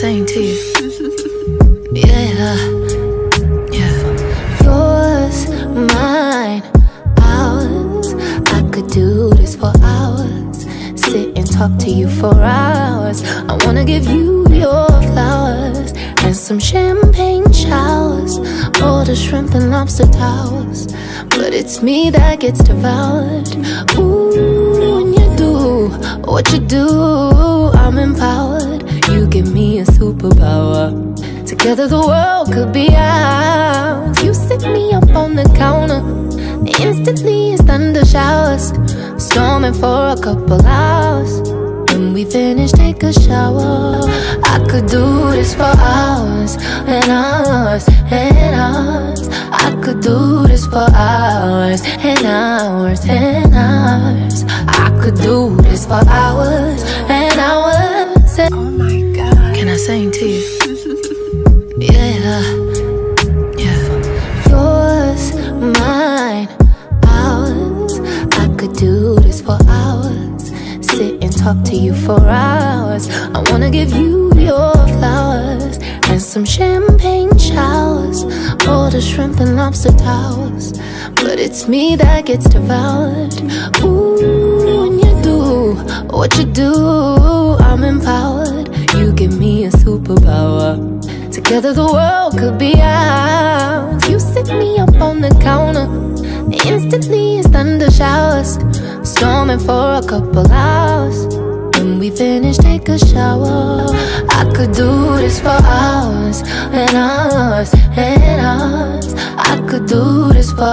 sing to you? yeah, yeah. Yours, mine, ours. I could do this for hours. Sit and talk to you for hours. I wanna give you your flowers and some champagne showers. All the shrimp and lobster towers. But it's me that gets devoured. Ooh, when you do what you do, I'm empowered. Give me a superpower. Together the world could be ours. You sit me up on the counter. Instantly it's thunder showers. Storming for a couple hours. When we finish, take a shower. I could do this for hours and hours and hours. I could do this for hours and hours and hours. I could do this for hours Can to you? yeah, yeah. Yours, mine, ours. I could do this for hours. Sit and talk to you for hours. I wanna give you your flowers and some champagne showers. All the shrimp and lobster towers. But it's me that gets devoured. Ooh, when you do what you do, I'm empowered. You give me a superpower. Together the world could be ours. You sit me up on the counter. Instantly it's thunder showers. Storming for a couple hours. When we finish, take a shower. I could do this for hours and hours and hours. I could do this for